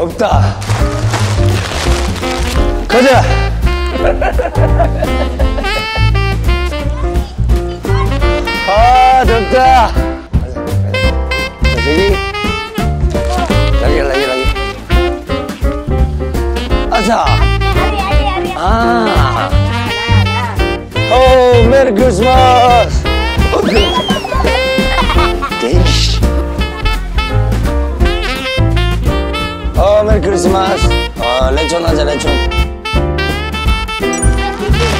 덥다. 가자. 아, 덥다. 저기. 여기, 여기, 여기. 아자. 아. 오, 메리 크리스마스. 어, 메리 크리스마스. 어, 렌촌 하자, 렌촌.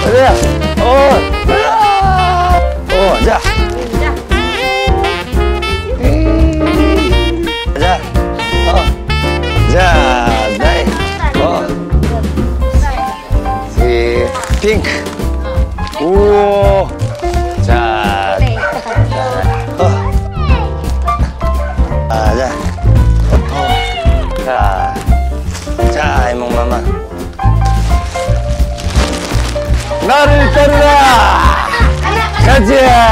그래. 어. 어, 자. 자. 어. 자, 나이. 어. 이 핑크. 우 나를 따르라! 가자!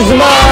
Cosmo!